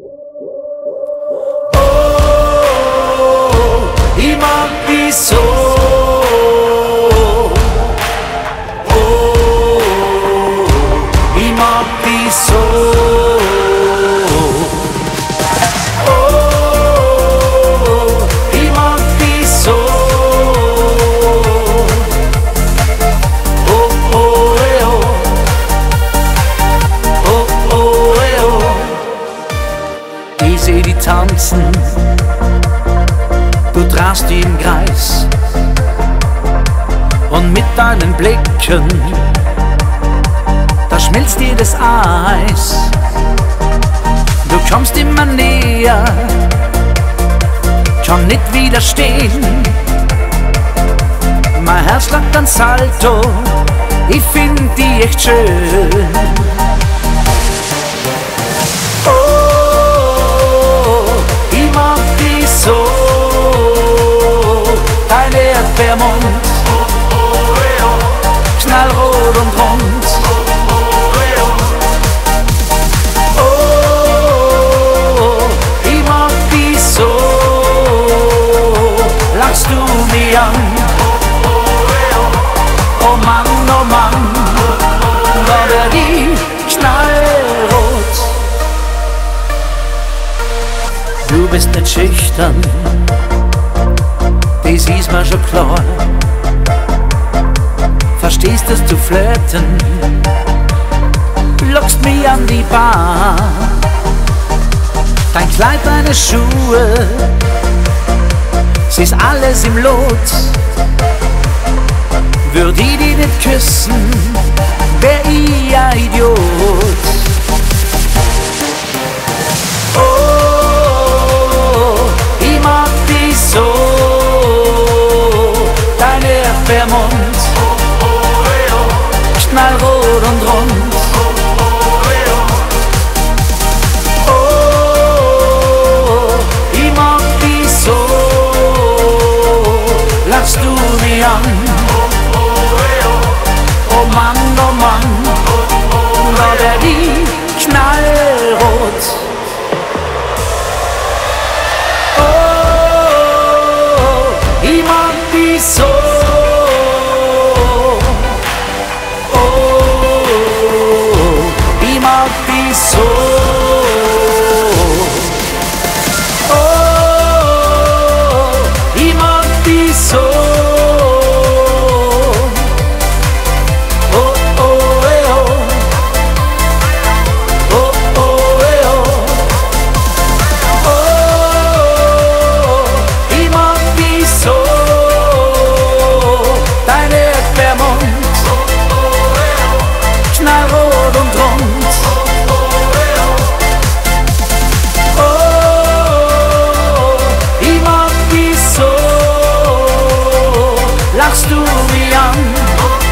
Oh, die im Kreis und mit deinen Blicken, da schmilzt jedes Eis. Du kommst immer näher, kann nicht widerstehen. Mein Herz schlagt ein Salto, ich find die echt schön. Erdbeermund, knallrot und rund. Oh, ich mag dich so, lachst du mich an. Mir schon klar. Verstehst es zu flirten, lockst mich an die Bar. Dein Kleid, deine Schuhe, es ist alles im Lot. Würd ich dich nicht küssen, Ozean. Oh Mann, oh Mann, war der die knallrot. Oh, oh, ich mag die so. Oh, wie mag die so. young.